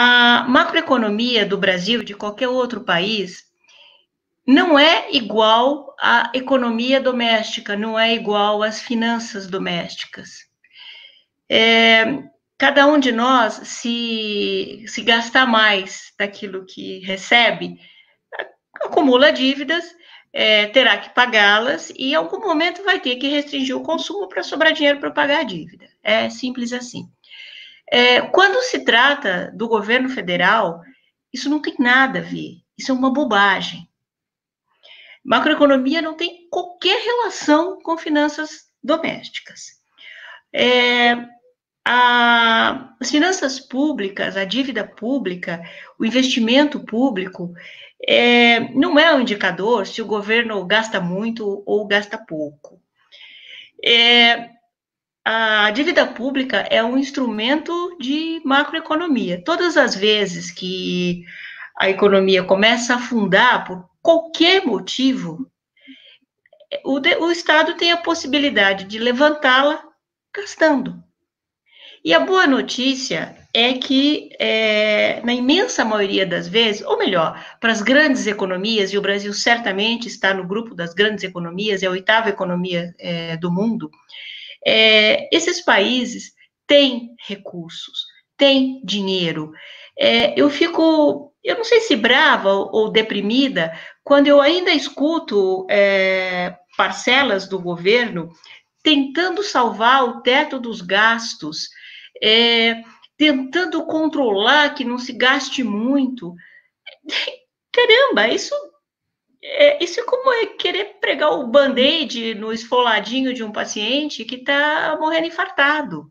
a macroeconomia do Brasil, de qualquer outro país, não é igual à economia doméstica, não é igual às finanças domésticas. É, cada um de nós, se, se gastar mais daquilo que recebe, acumula dívidas, é, terá que pagá-las e em algum momento vai ter que restringir o consumo para sobrar dinheiro para pagar a dívida. É simples assim. É, quando se trata do governo federal, isso não tem nada a ver, isso é uma bobagem. Macroeconomia não tem qualquer relação com finanças domésticas. É, a, as finanças públicas, a dívida pública, o investimento público, é, não é um indicador se o governo gasta muito ou gasta pouco. É, a dívida pública é um instrumento de macroeconomia. Todas as vezes que a economia começa a afundar por qualquer motivo, o, de, o Estado tem a possibilidade de levantá-la gastando. E a boa notícia é que, é, na imensa maioria das vezes, ou melhor, para as grandes economias, e o Brasil certamente está no grupo das grandes economias, é a oitava economia é, do mundo, é, esses países têm recursos, têm dinheiro. É, eu fico, eu não sei se brava ou, deprimida, quando eu ainda escuto é, parcelas do governo tentando salvar o teto dos gastos, é, tentando controlar que não se gaste muito. Caramba, isso é, isso é como é querer pregar o band-aid no esfoladinho de um paciente que está morrendo infartado.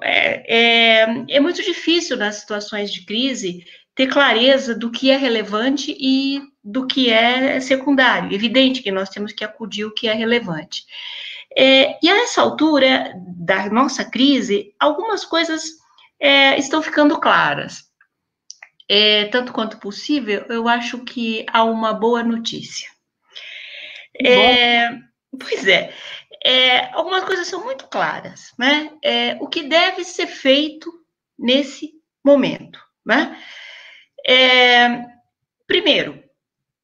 É, é, é, muito difícil nas situações de crise ter clareza do que é relevante e do que é secundário. Evidente que nós temos que acudir o que é relevante. É, e a essa altura da nossa crise, algumas coisas é, estão ficando claras é, tanto quanto possível, eu acho que há uma boa notícia. É, pois é, é, algumas coisas são muito claras, né? É, o que deve ser feito nesse momento, né? É, primeiro,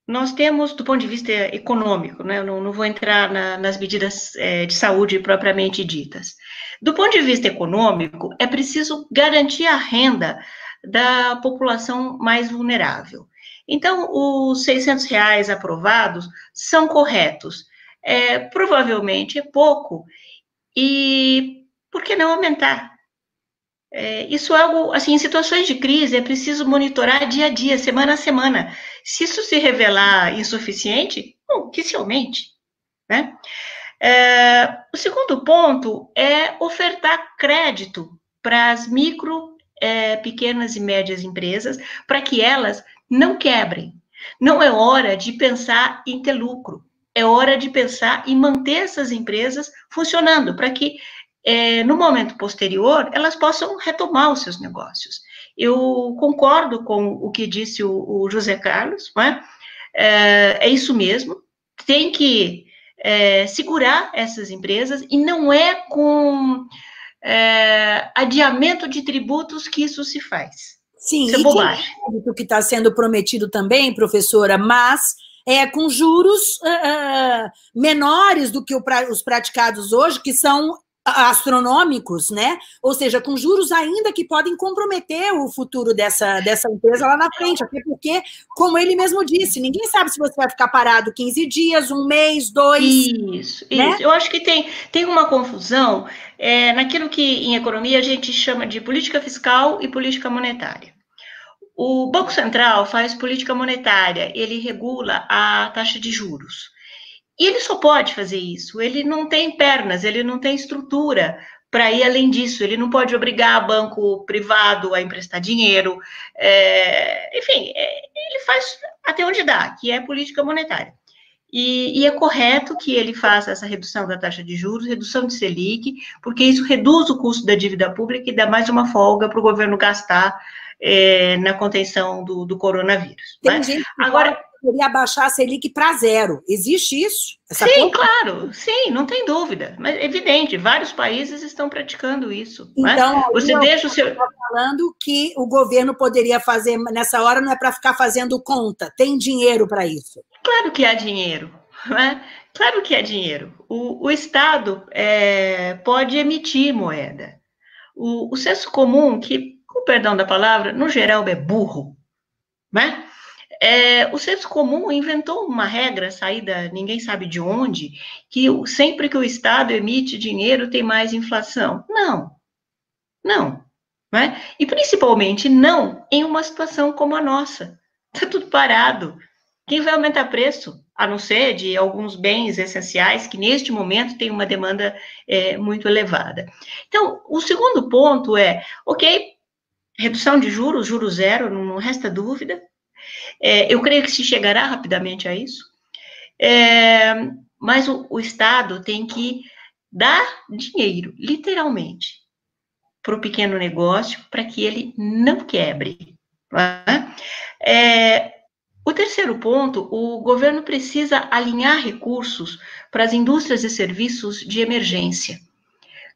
nós temos, do ponto de vista econômico, né? Não, não vou entrar na, nas medidas é, de saúde propriamente ditas. Do ponto de vista econômico, é preciso garantir a renda da população mais vulnerável. Então, os 600 reais aprovados são corretos. É, provavelmente é pouco, e por que não aumentar? É, isso é algo, assim, em situações de crise é preciso monitorar dia a dia, semana a semana. Se isso se revelar insuficiente, bom, que se aumente, né? É, o segundo ponto é ofertar crédito para as micro é, pequenas e médias empresas para que elas não quebrem. Não é hora de pensar em ter lucro, é hora de pensar em manter essas empresas funcionando, para que é, no momento posterior elas possam retomar os seus negócios. Eu concordo com o que disse o, o José Carlos, é? é? é? isso mesmo, tem que é, segurar essas empresas e não é com é, adiamento de tributos que isso se faz. Sim, isso é bobagem. o que está sendo prometido também, professora, mas é com juros uh, menores do que o, os praticados hoje, que são astronômicos, né? Ou seja, com juros ainda que podem comprometer o futuro dessa, dessa empresa lá na frente, até porque, como ele mesmo disse, ninguém sabe se você vai ficar parado 15 dias, um mês, dois. Isso, né? isso. Eu acho que tem, tem uma confusão é, naquilo que em economia a gente chama de política fiscal e política monetária. O Banco Central faz política monetária, ele regula a taxa de juros. E ele só pode fazer isso, ele não tem pernas, ele não tem estrutura para ir além disso, ele não pode obrigar banco privado a emprestar dinheiro, é, enfim, é, ele faz até onde dá, que é política monetária. E, e, é correto que ele faça essa redução da taxa de juros, redução de Selic, porque isso reduz o custo da dívida pública e dá mais uma folga para o governo gastar é, na contenção do, do coronavírus. Tem né? Agora, poderia abaixar a Selic para zero. Existe isso? sim, claro, sim, não tem dúvida. Mas é evidente, vários países estão praticando isso. É? Então, né? você deixa o seu. falando que o governo poderia fazer nessa hora, não é para ficar fazendo conta, tem dinheiro para isso. Claro que há dinheiro. Né? Claro que há dinheiro. O, o Estado é, pode emitir moeda. O, o senso comum, que, com perdão da palavra, no geral é burro, né? É, o senso comum inventou uma regra saída, ninguém sabe de onde, que sempre que o Estado emite dinheiro tem mais inflação. Não, não. Né? E principalmente não em uma situação como a nossa. Está tudo parado. Quem vai aumentar preço? A não ser de alguns bens essenciais que neste momento tem uma demanda é, muito elevada. Então, o segundo ponto é, ok, redução de juros, juros zero, não resta dúvida, é, eu creio que se chegará rapidamente a isso, é, mas o, o, Estado tem que dar dinheiro, literalmente, para o pequeno negócio, para que ele não quebre. Não é? o terceiro ponto, o governo precisa alinhar recursos para as indústrias e serviços de emergência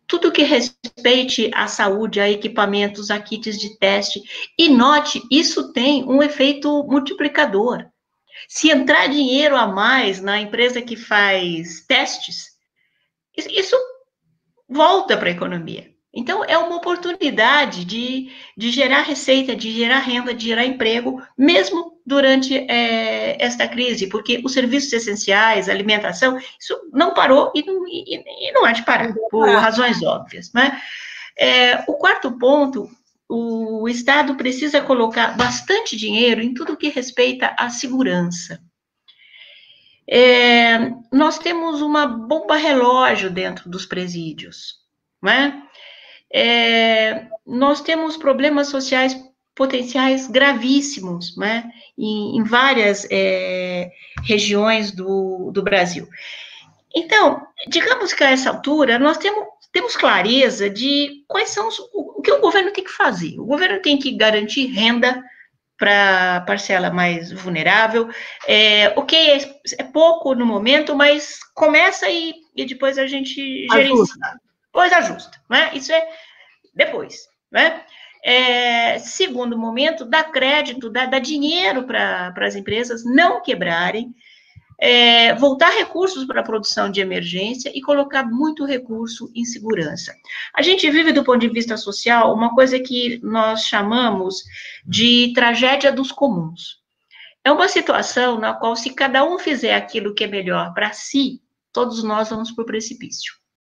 tudo que respeite à saúde, a equipamentos, a kits de teste. E note, isso tem um efeito multiplicador. Se entrar dinheiro a mais na empresa que faz testes, isso volta para a economia. Então, é uma oportunidade de, de gerar receita, de gerar renda, de gerar emprego, mesmo durante é, esta crise, porque os serviços essenciais, alimentação, isso não parou e não, e, e não há de parar, por razões óbvias. Né? É, o quarto ponto, o Estado precisa colocar bastante dinheiro em tudo que respeita à segurança. É, nós temos uma bomba relógio dentro dos presídios, né? É, nós temos problemas sociais potenciais gravíssimos, né, em, em várias é, regiões do, do Brasil. Então, digamos que a essa altura, nós temos, temos clareza de quais são os, o, o que o governo tem que fazer. O governo tem que garantir renda para a parcela mais vulnerável. É, ok, é, é, pouco no momento, mas começa e, e depois a gente gerencia depois ajusta, né? Isso é depois, né? É, segundo momento, dá crédito, dá, dá dinheiro para as empresas não quebrarem, é, voltar recursos para a produção de emergência e colocar muito recurso em segurança. A gente vive, do ponto de vista social, uma coisa que nós chamamos de tragédia dos comuns. É uma situação na qual, se cada um fizer aquilo que é melhor para si, todos nós vamos para o precipício.